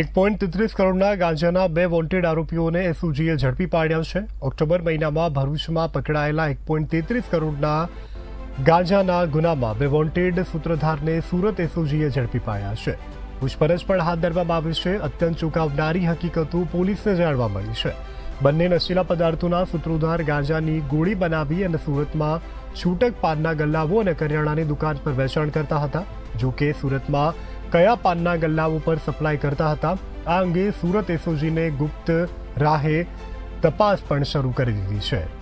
એક પોઈન્ટ તેત્રીસ કરોડના ગાંજાના બે વોન્ટેડ આરોપીઓને એસઓજીએ ઝડપી પાડ્યા છે. ઓક્ટોબર મહિનામાં ભરૂચમાં પકડાયેલા એક પોઈન્ટ તેત્રીસ કરોડના ગાંજાના ગુનામાં બે વોન્ટેડ સૂત્રધારને સુરત એસઓજીએ ઝડપી પાડ્યા છે. પૂછપરછ પણ હાથ ધરવામાં આવી છે. અત્યંત ચોંકાવનારી હકીકતો પોલીસને જાણવા મળી છે. બંને નશીલા પદાર્થોના સૂત્રોધાર ગાંજાની ગોળી બનાવી અને સુરતમાં છૂટક પાનના ગલ્લાઓ અને કરિયાણાની દુકાન પર વેચાણ કરતા હતા. જો કે સુરતમાં કયા પાનના ગલ્લાઓ પર સપ્લાય કરતા હતા? આ અંગે સુરત એસઓજીને ગુપ્ત રાહે તપાસ પણ શરૂ કરી દીધી છે.